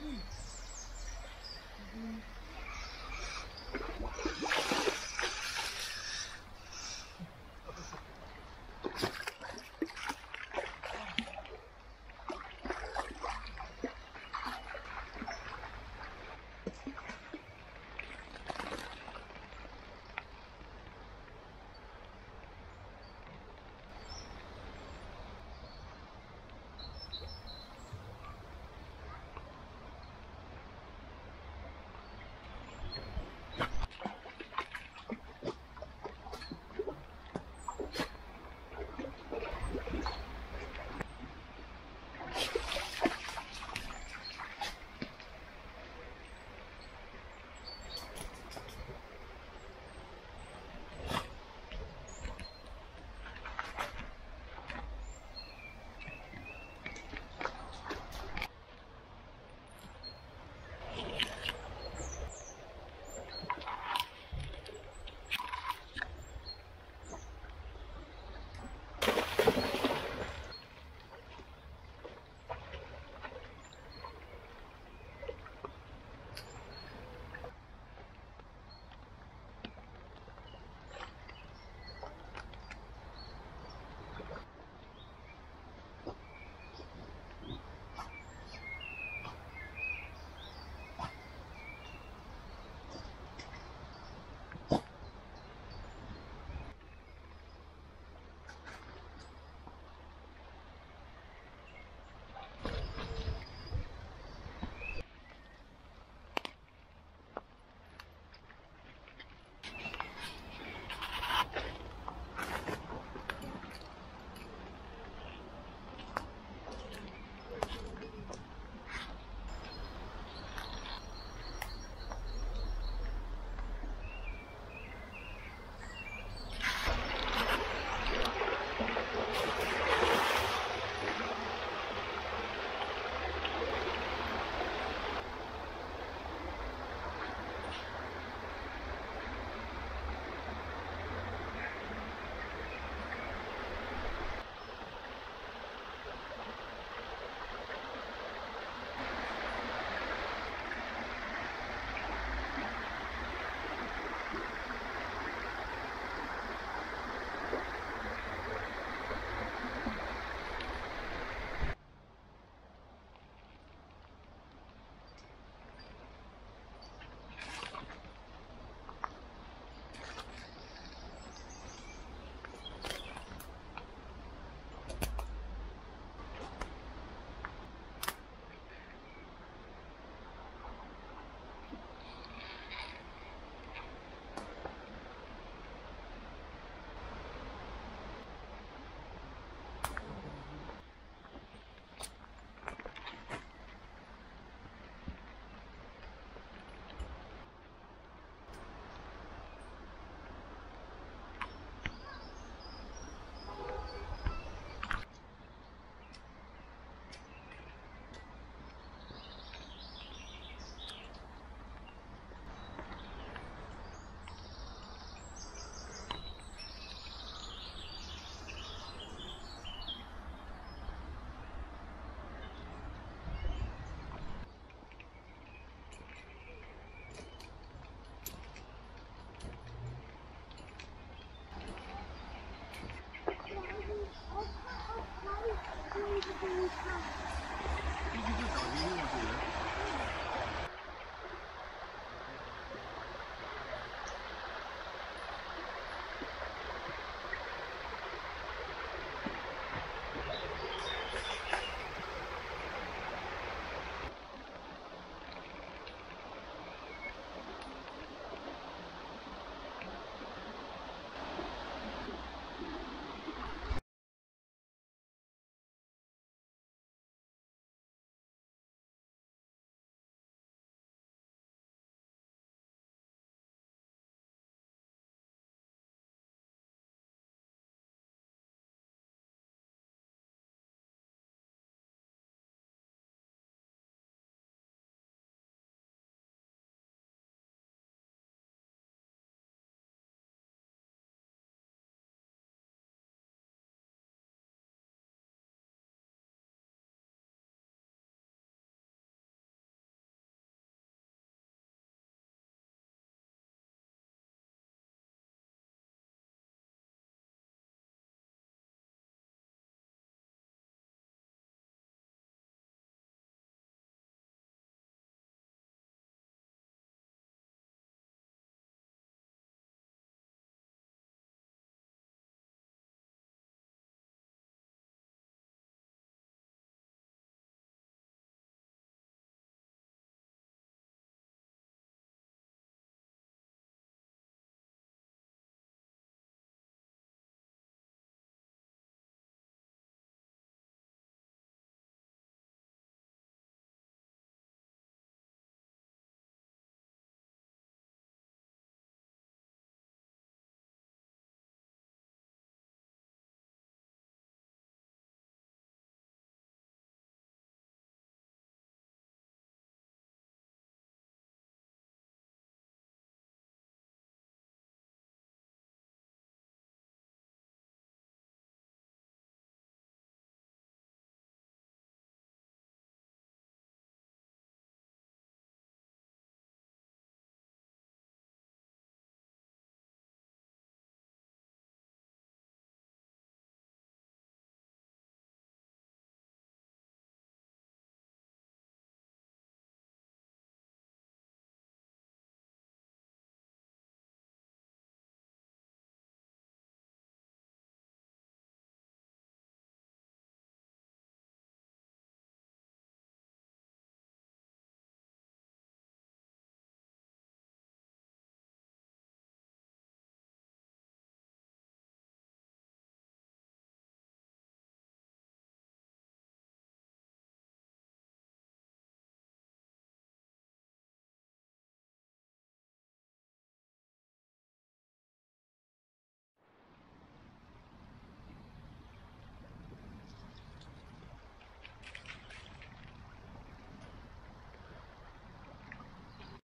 you Thank you.